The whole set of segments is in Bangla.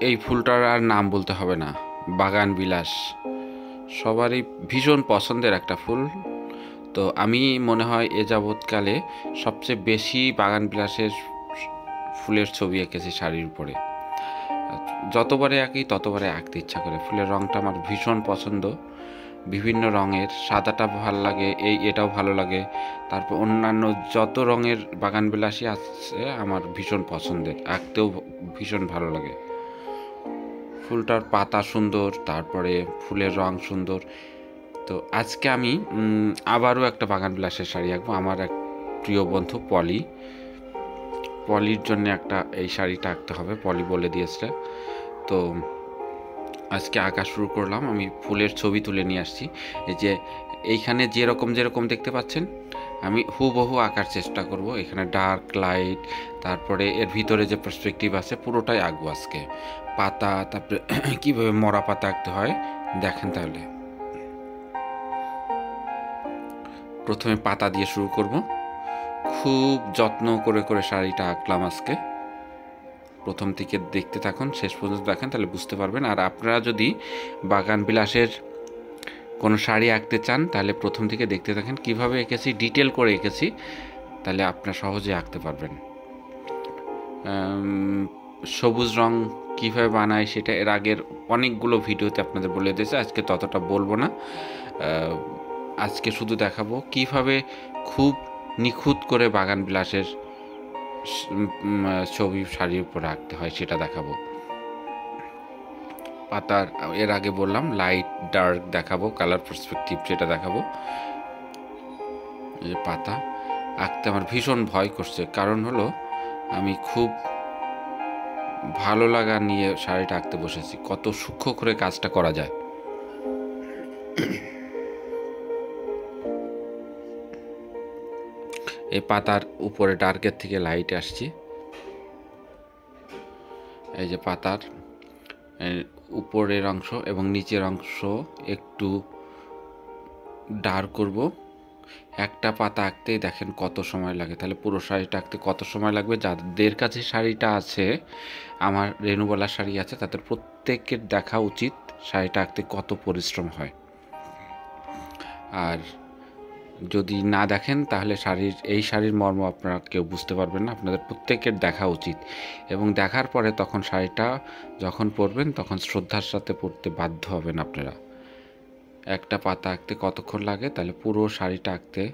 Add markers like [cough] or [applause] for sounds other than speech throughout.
এই ফুলটার আর নাম বলতে হবে না, বাগান বিলাস। সবারই ভীষণ পছন্দের একটা ফুল। তো আমি মনে হয় এ যাবৎকালে সবচেয়ে বেশি বাগান বিলাসের ফুলের ছবি এঁকেছি শাড়ির উপরে। যতবারে আঁকি ততবারে আঁকতে ইচ্ছা করে। ফুলের রঙটা আমার ভীষণ পছন্দ। বিভিন্ন রঙের, সাদাটা ভালো লাগে, এই এটাও ভালো লাগে। তারপর অন্যান্য যত রঙের বাগান বিলাসী আছে, আমার ভীষণ পছন্দের। আঁকতেও ভীষণ ভালো লাগে। ফুলটার পাতা সুন্দর, তারপরে ফুলের রং সুন্দর। তো আজকে আমি আবারও একটা বাগান বিলাসের শাড়ি আঁকবো। আমার এক প্রিয় বন্ধু পলি। পলির জন্য একটা এই শাড়িটা আঁকতে হবে, পলি বলে দিয়েছে। তো আজকে আঁকা শুরু করলাম। আমি ফুলের ছবি তুলে নিয়ে আসছি। এই যে, এইখানে যেরকম যেরকম দেখতে পাচ্ছেন আমি হুবহু আঁকার চেষ্টা করব। এখানে ডার্ক লাইট তারপরে এর ভিতরে যে পার্সপেক্টিভ আছে, পুরোটাই আঁকবো আজকে। পাতা, তারপরে [clears throat] কীভাবে মরা পাতা আঁকতে হয়, দেখেন তাহলে। প্রথমে পাতা দিয়ে শুরু করব। খুব যত্ন করে করে শাড়িটা আঁকলাম আজকে। প্রথম থেকে দেখতে থাকুন, শেষ পর্যন্ত দেখেন, তাহলে বুঝতে পারবেন। আর আপনারা যদি বাগান বিলাসের কোনো শাড়ি আঁকতে চান, তাহলে প্রথম থেকে দেখতে থাকেন কীভাবে এঁকেছি ডিটেল করে এঁকেছি, তাহলে আপনারা সহজে আঁকতে পারবেন। সবুজ রং কীভাবে বানায় সেটা এর আগের অনেকগুলো ভিডিওতে আপনাদের বলে দিয়েছে, আজকে ততটা বলব না। আজকে শুধু দেখাবো কীভাবে খুব নিখুঁত করে বাগান বিলাসের ছবি, শাড়ির উপর আঁকতে হয় সেটা দেখাবো। পাতার এর আগে বললাম লাইট ডার্ক দেখাবো কালার পার্সপেক্টিভ সেটা দেখাবো। এই যে পাতা, আঁকতে আমার ভীষণ ভয় করছে। কারণ হলো, আমি খুব ভালো লাগা নিয়ে শাড়িটা আঁকতে বসেছি। কত সূক্ষ্ম করে কাজটা করা যায়। এই পাতার উপরে ডার্কের থেকে লাইট আসছে। এই যে পাতার উপরের অংশ এবং নিচের অংশ একটু ডার করব। একটা পাতা আঁকতেই দেখেন কত সময় লাগে। তাহলে পুরো শাড়িটা আঁকতে কত সময় লাগবে? যাদের কাছে শাড়িটা আছে, আমার রেণুবালা শাড়ি আছে, তাদের প্রত্যেকের দেখা উচিত শাড়িটা আঁকতে কত পরিশ্রম হয়। আর যদি না দেখেন, তাহলে শাড়ির, এই শাড়ির মর্ম আপনারা কেউ বুঝতে পারবেন না। আপনাদের প্রত্যেকের দেখা উচিত। এবং দেখার পরে তখন শাড়িটা যখন পরবেন, তখন শ্রদ্ধার সাথে পরতে বাধ্য হবেন আপনারা। একটা পাতা আঁকতে কতক্ষণ লাগে, তাহলে পুরো শাড়িটা আঁকতে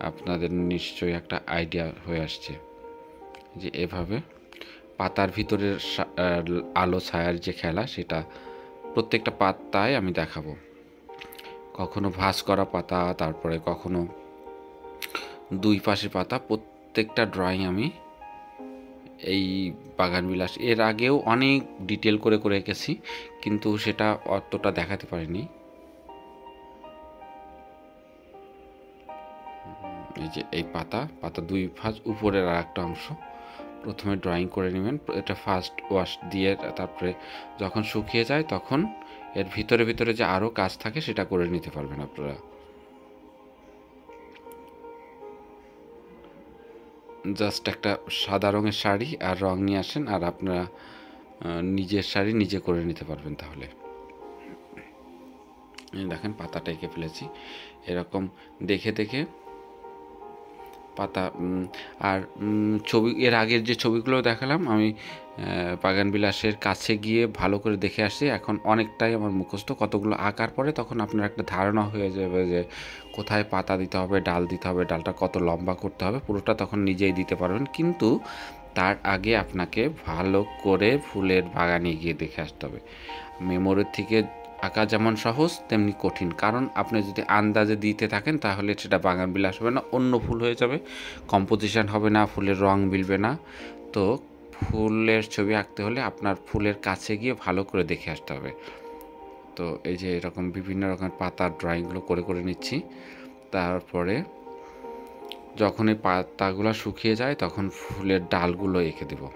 আপনাদের নিশ্চয়ই একটা আইডিয়া হয়ে আসছে। যে এভাবে পাতার ভিতরের আলো ছায়ার যে খেলা, সেটা প্রত্যেকটা পাতায় আমি দেখাবো। কখনো ভাঁজ করা পাতা, তারপরে কখনো দুই পাশে পাতা, প্রত্যেকটা ড্রয়িং আমি এই বাগান বিলাস, এর আগেও অনেক ডিটেল করে করে এঁকেছি, কিন্তু সেটা অতটা দেখাতে পারিনি। এই যে এই পাতা পাতা দুই ফাঁস উপরের আর একটা অংশ। প্রথমে ড্রয়িং করে নেবেন, এটা ফার্স্ট ওয়াশ দিয়ে, তারপরে যখন শুকিয়ে যায়, তখন এর ভিতরে ভিতরে যে আরও কাজ থাকে সেটা করে নিতে পারবেন আপনারা। জাস্ট একটা সাদা রঙের শাড়ি আর রং নিয়ে আসেন আর আপনারা নিজের শাড়ি নিজে করে নিতে পারবেন তাহলে। দেখেন, পাতাটা এঁকে ফেলেছি। এরকম দেখে দেখে পাতা আর ছবি, এর আগের যে ছবিগুলো দেখালাম, আমি বাগান বিলাসের কাছে গিয়ে ভালো করে দেখে আসি এখন অনেকটাই আমার মুখস্থ, কতগুলো আঁকার পরে তখন আপনার একটা ধারণা হয়ে যাবে যে কোথায় পাতা দিতে হবে, ডাল দিতে হবে, ডালটা কত লম্বা করতে হবে, পুরোটা তখন নিজেই দিতে পারবেন। কিন্তু তার আগে আপনাকে ভালো করে ফুলের বাগানে গিয়ে দেখে আসতে হবে। মেমোরির থেকে আঁকা যেমন সহজ, তেমনি কঠিন। কারণ আপনি যদি আন্দাজে দিতে থাকেন, তাহলে সেটা বাগান বিলাস হবে না, অন্য ফুল হয়ে যাবে। কম্পোজিশন হবে না, ফুলের রং মিলবে না। তো ফুলের ছবি আঁকতে হলে আপনার ফুলের কাছে গিয়ে ভালো করে দেখে আসতে হবে। তো এই যে এরকম বিভিন্ন রকমের পাতার ড্রয়িংগুলো করে করে নিচ্ছি। তারপরে যখন এই পাতাগুলো শুকিয়ে যায়, তখন ফুলের ডালগুলো এঁকে দেবো।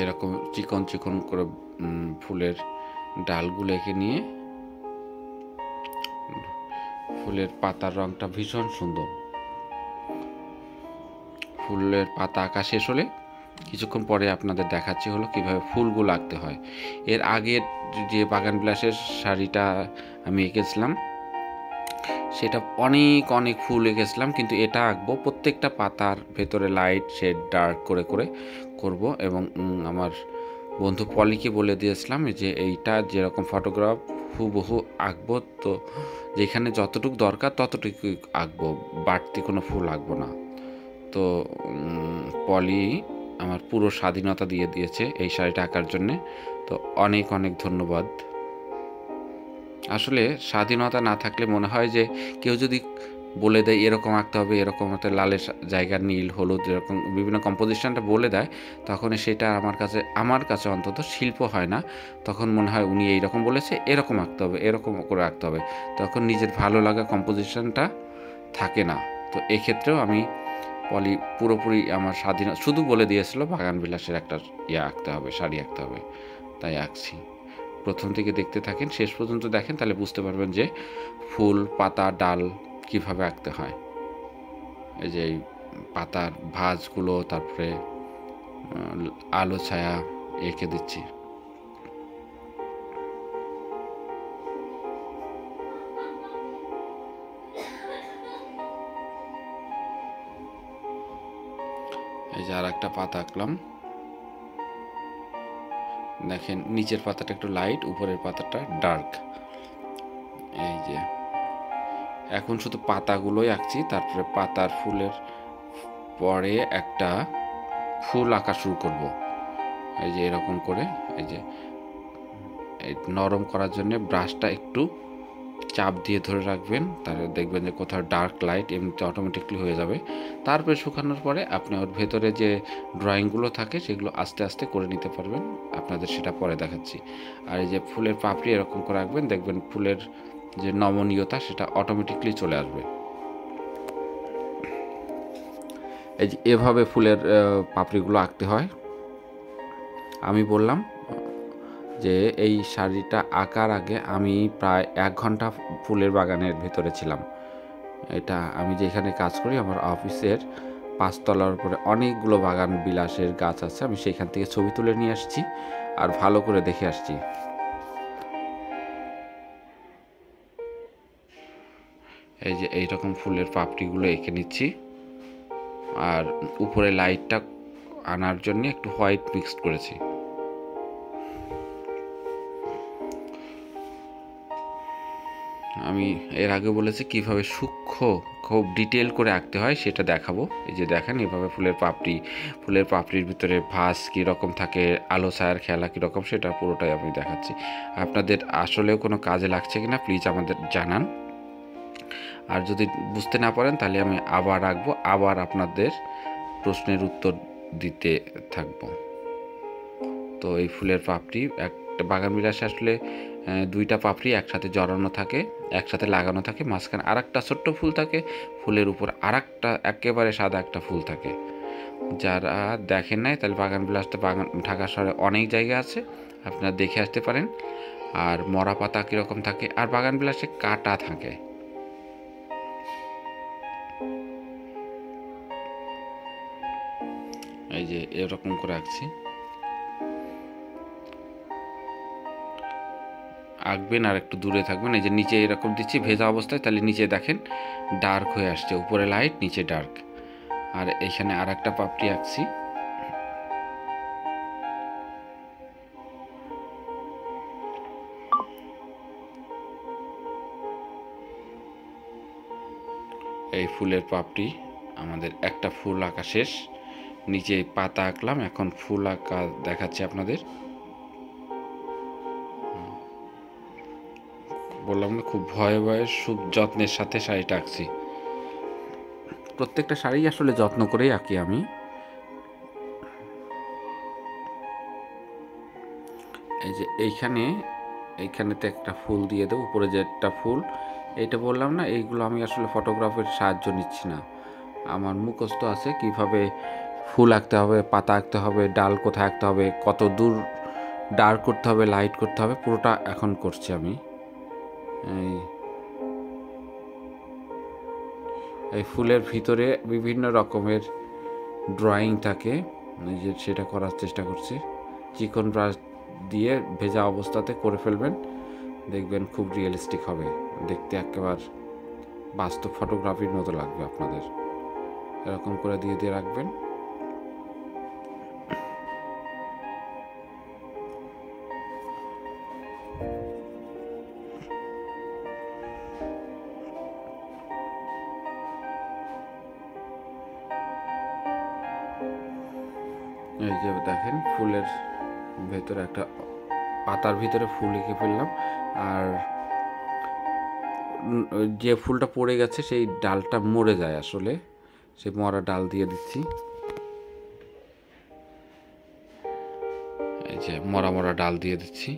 যে এরকম চিকন চিকন করে ফুলের ডালগুলো এঁকে নিয়ে ফুলের পাতার রংটা ভীষণ সুন্দর। ফুলের পাতা আঁকা শেষ হলে কিছুক্ষণ পরে আপনাদের দেখাচ্ছি হলো কীভাবে ফুলগুলো আঁকতে হয়। এর আগের যে বাগান বিলাসের শাড়িটা আমি এঁকেছিলাম, সেটা অনেক অনেক ফুল এঁকেছিলাম, কিন্তু এটা আঁকবো প্রত্যেকটা পাতার ভেতরে লাইট শেড, ডার্ক করে করে করব এবং আমার বন্ধু পলিকে বলে দিয়েছিলাম যে এইটা যেরকম ফটোগ্রাফ হুবহু আঁকবো, তো যেখানে যতটুকু দরকার ততটুকু আঁকবো, বাড়তি কোনো ফুল আঁকবো না। তো পলি আমার পুরো স্বাধীনতা দিয়ে দিয়েছে এই শাড়িটা আঁকার জন্যে। তো অনেক অনেক ধন্যবাদ। আসলে স্বাধীনতা না থাকলে মনে হয় যে কেউ যদি বলে দেয়, এরকম আঁকতে হবে, এরকম একটা লালের জায়গা নীল, হলুদ, এরকম বিভিন্ন কম্পোজিশনটা বলে দেয়। তখন সেটা আমার কাছে আমার কাছে অন্তত শিল্প হয় না। তখন মনে হয় উনি এইরকম বলেছে, এরকম আঁকতে হবে, এরকম করে আঁকতে হবে। তখন নিজের ভালো লাগা কম্পোজিশনটা থাকে না। তো এক্ষেত্রেও আমি পলি পুরোপুরি আমার স্বাধীন, শুধু বলে দিয়েছিল বাগান বিলাসের একটা ইয়ে আঁকতে হবে, শাড়ি আঁকতে হবে, তাই আঁকছি। প্রথম থেকে দেখতে থাকেন, শেষ পর্যন্ত দেখেন, তাহলে বুঝতে পারবেন যে ফুল, পাতা, ডাল কীভাবে আঁকতে হয়? এই যে পাতার ভাঁজগুলো, তারপরে আলো, ছায়া এঁকে দিচ্ছি। এই যে আর একটা পাতা আঁকলাম। দেখেন, নিচের পাতাটা একটু লাইট উপরের পাতাটা ডার্ক এই যে এখন শুধু পাতাগুলোই আঁকছি, তারপরে পাতার ফুলের পরে একটা ফুল আঁকা শুরু করব। এই যে এরকম করে, এই যে নরম করার জন্য ব্রাশটা একটু চাপ দিয়ে ধরে রাখবেন, তাহলে দেখবেন যে কোথাও ডার্ক লাইট এমনিতে অটোমেটিকলি হয়ে যাবে। তারপরে শুকানোর পরে আপনি ওর ভেতরে যে ড্রয়িংগুলো থাকে সেগুলো আস্তে আস্তে করে নিতে পারবেন। আপনাদের সেটা পরে দেখাচ্ছি। আর এই যে ফুলের পাপড়ি এরকম করে রাখবেন দেখবেন ফুলের যে নমনীয়তা সেটা অটোমেটিকলি চলে আসবে। এই যে এভাবে ফুলের পাপড়িগুলো আঁকতে হয়। আমি বললাম যে এই শাড়িটা আঁকার আগে আমি প্রায় এক ঘণ্টা ফুলের বাগানের ভেতরে ছিলাম। এটা আমি যেখানে কাজ করি, আমার অফিসের পাঁচতলার উপরে অনেকগুলো বাগান বিলাসের গাছ আছে, আমি সেইখান থেকে ছবি তুলে নিয়ে আসছি আর ভালো করে দেখে আসছি। এই যে এইরকম ফুলের পাপড়িগুলো এঁকে নিচ্ছি। আর উপরে লাইটটা আনার জন্য একটু হোয়াইট মিক্সড করেছি। আমি এর আগে বলেছি কীভাবে সূক্ষ্ম খুব ডিটেল করে আঁকতে হয় সেটা দেখাবো। এই যে দেখেন এভাবে ফুলের পাপড়ি, ফুলের পাপড়ির ভিতরে ভাস কীরকম থাকে, আলো ছায়ার খেলা কীরকম সেটা পুরোটাই আমি দেখাচ্ছি। আপনাদের আসলেও কোনো কাজে লাগছে কি না প্লিজ আমাদের জানান। আর যদি বুঝতে না পারেন, তাহলে আমি আবার আঁকবো আবার আপনাদের প্রশ্নের উত্তর দিতে থাকব। তো এই ফুলের পাপড়ি, একটা বাগান বিলাসে আসলে দুইটা পাপড়ি একসাথে জড়ানো থাকে, একসাথে লাগানো থাকে, মাঝখানে আর একটা ছোট্ট ফুল থাকে, ফুলের উপর আর একটা একেবারে সাদা একটা ফুল থাকে। যারা দেখেন নাই, তাহলে বাগান বিলাসটা বাগান, ঢাকা শহরে অনেক জায়গা আছে, আপনারা দেখে আসতে পারেন। আর মরা পাতা কীরকম থাকে, আর বাগান বিলাসে কাটা থাকে। এই যে এরকম করে আঁকছি। আঁকবেন আর একটু দূরে থাকবেন। এই যে নিচে এরকম দিচ্ছি, ভেজা অবস্থায়, তাহলে নিচে দেখেন ডার্ক হয়ে আসছে, উপরে লাইট, নিচে ডার্ক। আর এইখানে আর একটা পাপড়ি আঁকছি। এই ফুলের পাপড়ি, আমাদের একটা ফুল আঁকা শেষ। নিচে পাতা আঁকলাম, এখন ফুল আঁকা দেখাচ্ছি আপনাদের। বললাম না, খুব ভয়ে ভয়ে খুব যত্নের সাথে শাড়িটা আঁকছি। প্রত্যেকটা শাড়ি আসলে যত্ন করেই আঁকি আমি। এই যে এইখানে, এইখানেতে একটা ফুল দিয়ে দেবো, উপরে যে একটা ফুল। এইটা বললাম না, এইগুলো আমি আসলে ফটোগ্রাফের সাহায্য নিচ্ছি না। আমার মুখস্থ আছে কীভাবে ফুল আঁকতে হবে, পাতা আঁকতে হবে, ডাল কোথায় আঁকতে হবে, কত দূর ডার্ক করতে হবে লাইট করতে হবে, পুরোটা এখন করছি আমি। এই এই ফুলের ভিতরে বিভিন্ন রকমের ড্রয়িং থাকে যে সেটা করার চেষ্টা করছি। চিকন ব্রাশ দিয়ে ভেজা অবস্থাতে করে ফেলবেন, দেখবেন খুব রিয়েলিস্টিক হবে। দেখতে একেবারে বাস্তব ফটোগ্রাফির মতো লাগবে আপনাদের। এরকম করে দিয়ে দিয়ে রাখবেন। এই যে দেখেন, ফুলের ভেতরে একটা পাতার ভিতরে ফুল এঁকে ফেললাম। আর যে ফুলটা পড়ে গেছে, সেই ডালটা মরে যায় আসলে। সেই মরা ডাল দিয়ে দিচ্ছি। এই যে মরা মরা ডাল দিয়ে দিচ্ছি।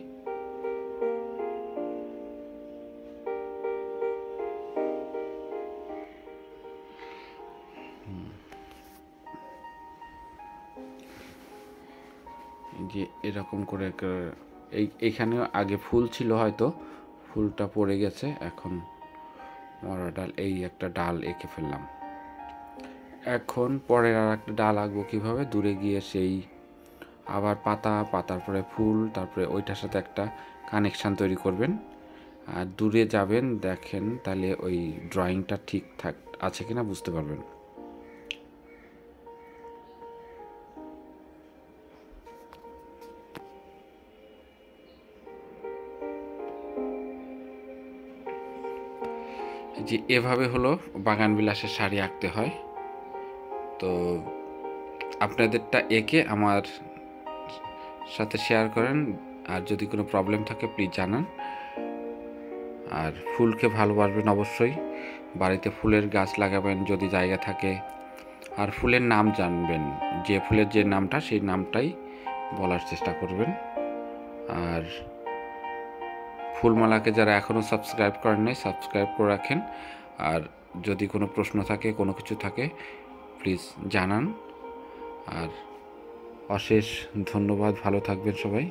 যে এরকম করে এই এইখানে আগে ফুল ছিল হয়তো, ফুলটা পড়ে গেছে, এখন মরা ডাল, এই একটা ডাল এঁকে ফেললাম। এখন পরের আর একটা ডাল আঁকবো কীভাবে? দূরে গিয়ে সেই আবার পাতা, পাতার পরে ফুল, তারপরে ওইটার সাথে একটা কানেকশান তৈরি করবেন। আর দূরে যাবেন, দেখেন তাহলে ওই ড্রয়িংটা ঠিকঠাক আছে কিনা বুঝতে পারবেন। যে এভাবে হলো বাগান বিলাসের শাড়ি আঁকতে হয়। তো আপনাদেরটা এঁকে আমার সাথে শেয়ার করেন। আর যদি কোনো প্রবলেম থাকে প্লিজ জানান। আর ফুলকে ভালোবাসবেন অবশ্যই। বাড়িতে ফুলের গাছ লাগাবেন যদি জায়গা থাকে। আর ফুলের নাম জানবেন। যে ফুলের যে নামটা, সেই নামটাই বলার চেষ্টা করবেন। আর ফুলমালাকে যারা এখনও সাবস্ক্রাইব করেন নাই সাবস্ক্রাইব করে রাখেন। আর যদি কোনো প্রশ্ন থাকে, কোনো কিছু থাকে প্লিজ জানান। আর অশেষ ধন্যবাদ, ভালো থাকবেন সবাই।